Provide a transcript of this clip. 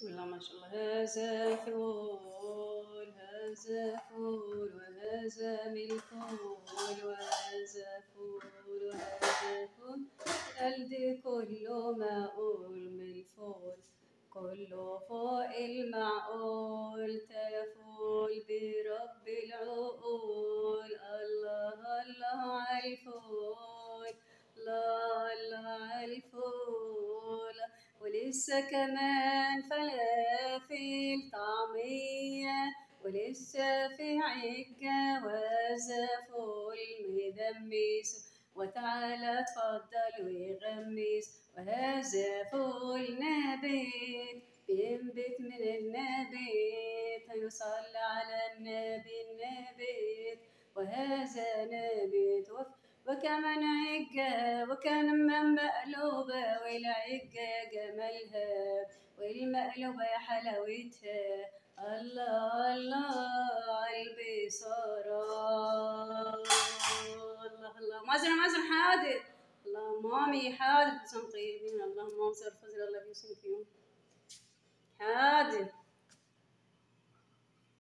بسم الله ما شاء الله. هذا فول هذا فول وهذا فول وهذا فول وهذا فول. قلبي كله معقول من الفول كله فوق المعقول تفول برب العقول. ولسه كمان فلافل طعمية ولسه في عجة وزفول مدمس وتعالى اتفضل ويغمس. وهذا فول نبات بينبت من النبات هيصلي على النبي النبات وهذا نبات وف- وكمان عجة وكان من مقلوبة والعجة جمالها والمقلوبة يا حلاوتها الله الله البصارة الله الله. مازن مازن حاضر. الله مامي حاضر. بسم طيبين. اللهم انصر فضل الله بيسم فيهم حاضر.